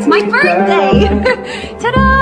It's my birthday! Ta-da!